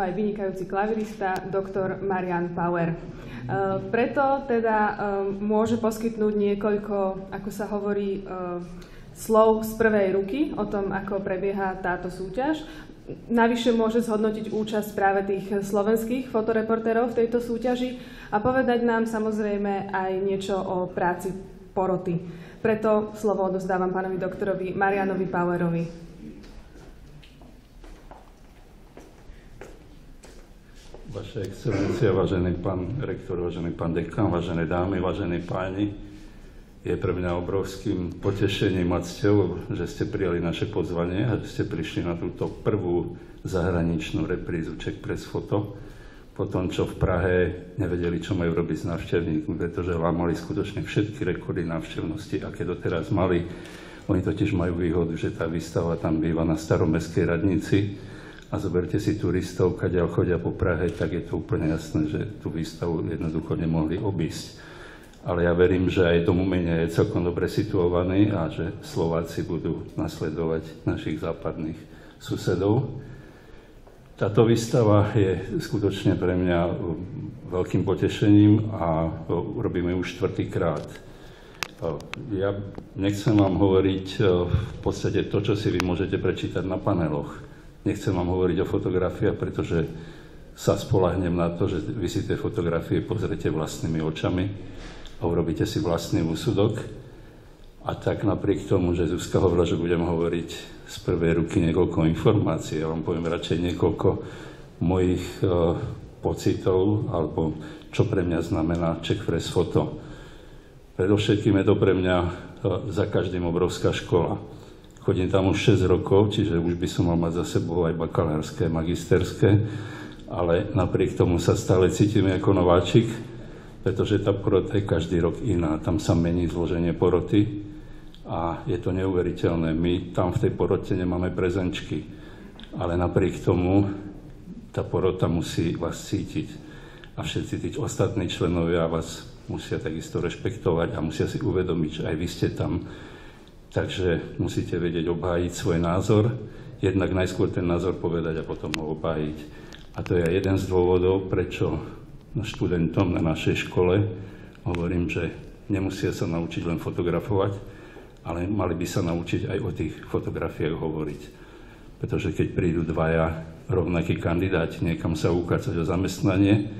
aj vynikajúci klavirista, doktor Marian Power. E, preto teda e, môže poskytnúť niekoľko, ako sa hovorí, e, slov z prvej ruky o tom, ako prebieha táto súťaž. Navyše môže zhodnotiť účasť práve tých slovenských fotoreportérov v tejto súťaži a povedať nám samozrejme aj niečo o práci poroty. Preto slovo odozdávam pánovi doktorovi Marianovi Powerovi. Vaša excelencia, vážený pán rektor, vážený pán dekan, vážené dámy, vážení páni, je pre mňa obrovským potešením a cťou, že ste prijali naše pozvanie a že ste prišli na túto prvú zahraničnú reprízu Czech Press Foto po tom, čo v Prahe nevedeli, čo majú robiť s návštevníkmi, pretože lámali skutočne všetky rekordy návštevnosti, aké doteraz mali. Oni totiž majú výhodu, že tá výstava tam býva na staromestskej radnici, a zoberte si turistov, kadeľ chodia po Prahe, tak je to úplne jasné, že tú výstavu jednoducho nemohli obísť. Ale ja verím, že aj Dom umenia je celkom dobre situovaný a že Slováci budú nasledovať našich západných susedov. Táto výstava je skutočne pre mňa veľkým potešením a robíme ju štvrtýkrát. Ja nechcem vám hovoriť v podstate to, čo si vy môžete prečítať na paneloch Nechcem vám hovoriť o fotografiách, pretože sa spolahnem na to, že vy si tie fotografie pozrete vlastnými očami a urobíte si vlastný úsudok. A tak napriek tomu, že Zuzka hovorila, že budem hovoriť z prvej ruky niekoľko informácií, ja vám poviem radšej niekoľko mojich uh, pocitov, alebo čo pre mňa znamená Czech Press Foto. Predovšetkým je to pre mňa uh, za každým obrovská škola. Chodím tam už 6 rokov, čiže už by som mal mať za sebou aj bakalárske, magisterské, ale napriek tomu sa stále cítim ako nováčik, pretože tá porota je každý rok iná. Tam sa mení zloženie poroty a je to neuveriteľné. My tam v tej porote nemáme prezenčky, ale napriek tomu tá porota musí vás cítiť a všetci tí ostatní členovia vás musia takisto rešpektovať a musia si uvedomiť, že aj vy ste tam Takže musíte vedieť obhájiť svoj názor, jednak najskôr ten názor povedať a potom ho obhájiť. A to je jeden z dôvodov, prečo študentom na našej škole hovorím, že nemusia sa naučiť len fotografovať, ale mali by sa naučiť aj o tých fotografiách hovoriť. Pretože keď prídu dvaja rovnakí kandidáti niekam sa ukázať o zamestnanie,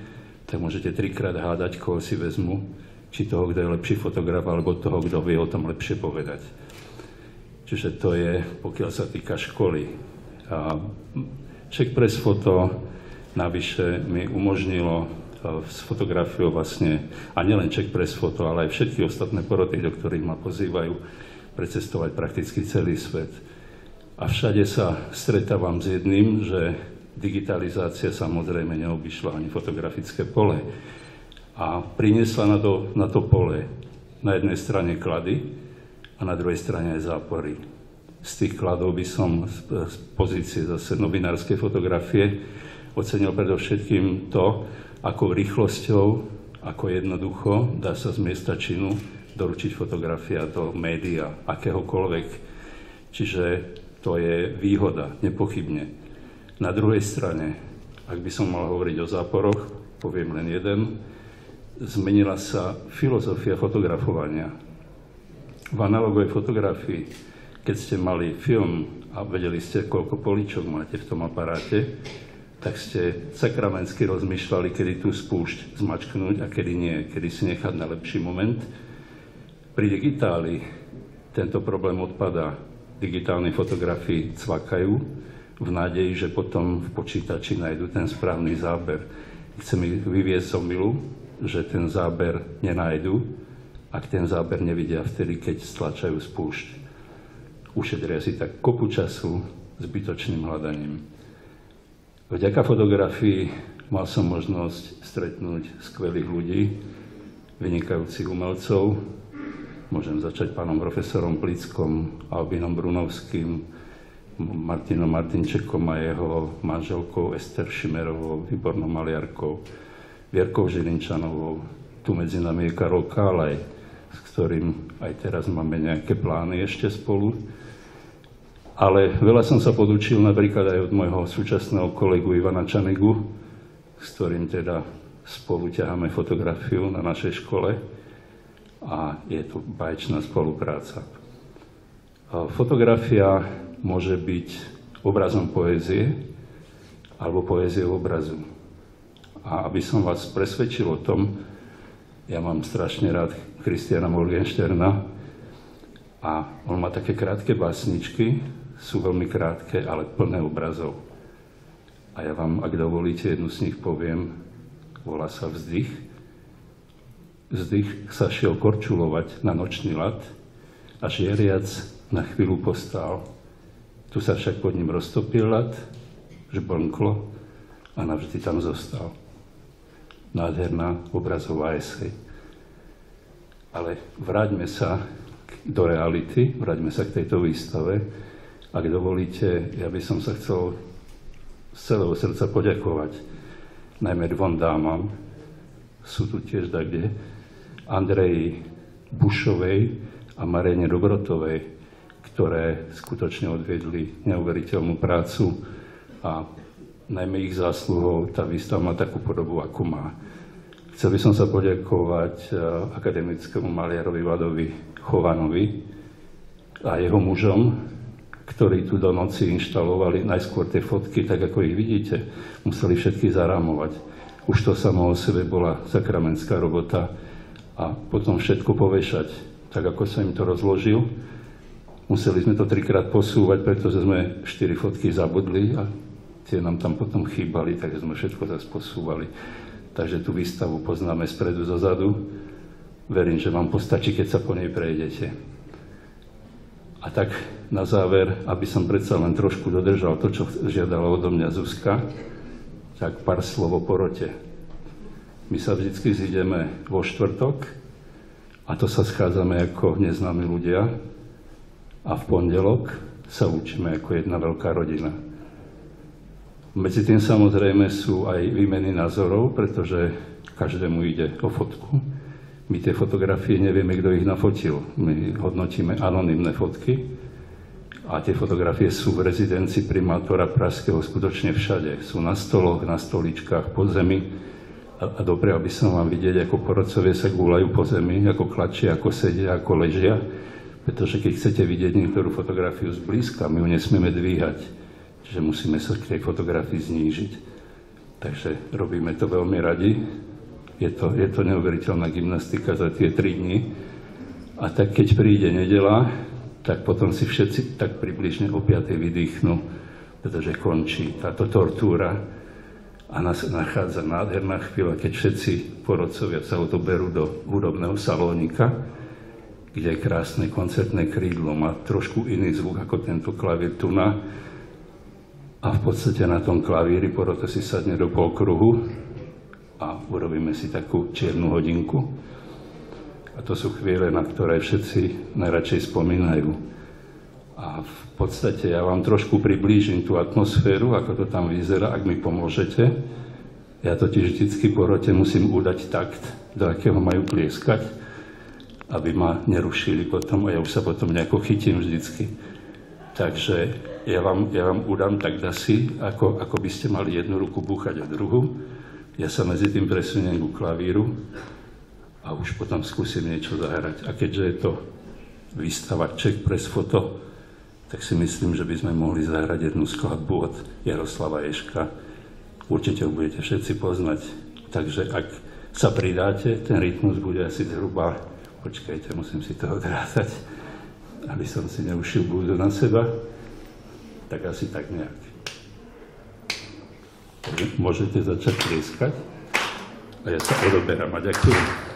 tak môžete trikrát hádať, koho si vezmu, či toho, kto je lepší fotograf, alebo toho, kto vie o tom lepšie povedať. Čiže to je, pokiaľ sa týka školy. A Czech Press Foto navyše mi umožnilo s fotografiou vlastne, a nielen Czech Press Foto, ale aj všetky ostatné poroty, do ktorých ma pozývajú, precestovať prakticky celý svet. A všade sa stretávam s jedným, že digitalizácia samozrejme neobyšla ani fotografické pole. A priniesla na to, na to pole na jednej strane klady, na druhej strane aj zápory. Z tých kladov by som z pozície zase novinárskej fotografie ocenil predovšetkým to, ako rýchlosťou, ako jednoducho dá sa z miesta činu doručiť fotografia do média, akéhokoľvek. Čiže to je výhoda, nepochybne. Na druhej strane, ak by som mal hovoriť o záporoch, poviem len jeden, zmenila sa filozofia fotografovania v analogovej fotografii, keď ste mali film a vedeli ste, koľko políčok máte v tom aparáte, tak ste sakramensky rozmýšľali, kedy tú spúšť zmačknúť a kedy nie, kedy si nechať na lepší moment. Pri digitálii tento problém odpadá. Digitálne fotografii cvakajú v nádeji, že potom v počítači nájdu ten správny záber. Chcem ich vyviesť milu, že ten záber nenájdu, ak ten záber nevidia vtedy, keď stlačajú spúšť. Ušetria si tak kopu času zbytočným hľadaním. Vďaka fotografii mal som možnosť stretnúť skvelých ľudí, vynikajúcich umelcov. Môžem začať pánom profesorom Plickom, Albinom Brunovským, Martinom Martinčekom a jeho manželkou Ester Šimerovou, výbornou maliarkou, Vierkou Žilinčanovou. Tu medzi nami je Karol Kálaj, s ktorým aj teraz máme nejaké plány ešte spolu. Ale veľa som sa podučil napríklad aj od môjho súčasného kolegu Ivana Čanegu, s ktorým teda spolu ťaháme fotografiu na našej škole a je to baječná spolupráca. Fotografia môže byť obrazom poézie alebo poéziou obrazu. A aby som vás presvedčil o tom, ja mám strašne rád Christiana Morgensterna a on má také krátke básničky, sú veľmi krátke, ale plné obrazov. A ja vám, ak dovolíte, jednu z nich poviem, volá sa Vzdych. Vzdych sa šiel korčulovať na nočný lat a žieriac na chvíľu postál. Tu sa však pod ním roztopil lat, žblnklo a navždy tam zostal nádherná obrazová esej. Ale vráťme sa do reality, vráťme sa k tejto výstave. Ak dovolíte, ja by som sa chcel z celého srdca poďakovať najmä dvom dámam, sú tu tiež kde, Andreji Bušovej a Marene Dobrotovej, ktoré skutočne odviedli neuveriteľnú prácu a najmä ich zásluhou tá výstava má takú podobu, ako má. Chcel by som sa poďakovať eh, akademickému maliarovi Vadovi Chovanovi a jeho mužom, ktorí tu do noci inštalovali najskôr tie fotky, tak ako ich vidíte, museli všetky zarámovať. Už to samo o sebe bola sakramentská robota a potom všetko povešať, tak ako som im to rozložil. Museli sme to trikrát posúvať, pretože sme štyri fotky zabudli a tie nám tam potom chýbali, takže sme všetko zase posúvali. Takže tú výstavu poznáme spredu, zozadu. Verím, že vám postačí, keď sa po nej prejdete. A tak na záver, aby som predsa len trošku dodržal to, čo žiadala odo mňa Zuzka, tak pár slovo o porote. My sa vždycky zídeme vo štvrtok a to sa schádzame ako neznámi ľudia a v pondelok sa učíme ako jedna veľká rodina. Medzi tým samozrejme sú aj výmeny názorov, pretože každému ide o fotku. My tie fotografie nevieme, kto ich nafotil. My hodnotíme anonimné fotky a tie fotografie sú v rezidencii primátora Pražského skutočne všade. Sú na stoloch, na stoličkách, pod zemi. A, a dobre, aby som vám vidieť, ako porodcovie sa gúľajú po zemi, ako klačia, ako sedia, ako ležia. Pretože keď chcete vidieť niektorú fotografiu zblízka, my ju nesmieme dvíhať že musíme sa k tej fotografii znížiť. Takže robíme to veľmi radi. Je to, je to neuveriteľná gymnastika za tie tri dni. A tak keď príde nedela, tak potom si všetci tak približne o 5. vydýchnú, pretože končí táto tortúra a nás nachádza nádherná chvíľa, keď všetci porodcovia sa odoberú do hudobného salónika, kde je krásne koncertné krídlo, má trošku iný zvuk ako tento klavír tu a v podstate na tom klavíri poroto si sadne do polkruhu a urobíme si takú čiernu hodinku. A to sú chvíle, na ktoré všetci najradšej spomínajú. A v podstate ja vám trošku priblížim tú atmosféru, ako to tam vyzerá, ak mi pomôžete. Ja totiž vždycky porote musím udať takt, do akého majú plieskať, aby ma nerušili potom a ja už sa potom nejako chytím vždycky. Takže ja vám, ja vám udám tak dasy, ako, ako by ste mali jednu ruku búchať a druhú. Ja sa medzi tým presuniem ku klavíru a už potom skúsim niečo zahrať. A keďže je to výstava Czech Press Foto, tak si myslím, že by sme mohli zahrať jednu skladbu od Jaroslava Ješka. Určite ho budete všetci poznať. Takže ak sa pridáte, ten rytmus bude asi zhruba, počkajte, musím si to odrátať aby som si neušil búdu na seba, tak asi tak nejak. Môžete začať tlieskať a ja sa odoberám a ďakujem.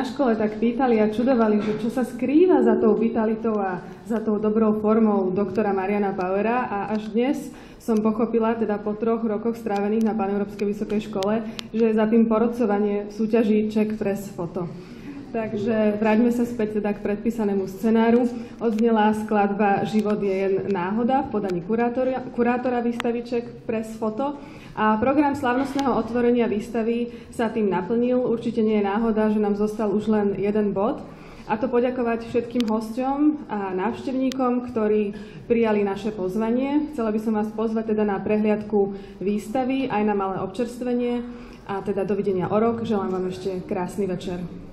Na škole tak pýtali a čudovali, že čo sa skrýva za tou vitalitou a za tou dobrou formou doktora Mariana Bauera a až dnes som pochopila, teda po troch rokoch strávených na Paneurópskej vysokej škole, že za tým porodcovanie súťaží Czech Press Foto. Takže vráťme sa späť teda k predpísanému scenáru. Odznela skladba Život je jen náhoda v podaní kurátora, kurátora výstaviček Press Foto. A program slavnostného otvorenia výstavy sa tým naplnil. Určite nie je náhoda, že nám zostal už len jeden bod. A to poďakovať všetkým hosťom a návštevníkom, ktorí prijali naše pozvanie. Chcela by som vás pozvať teda na prehliadku výstavy, aj na malé občerstvenie. A teda dovidenia o rok. Želám vám ešte krásny večer.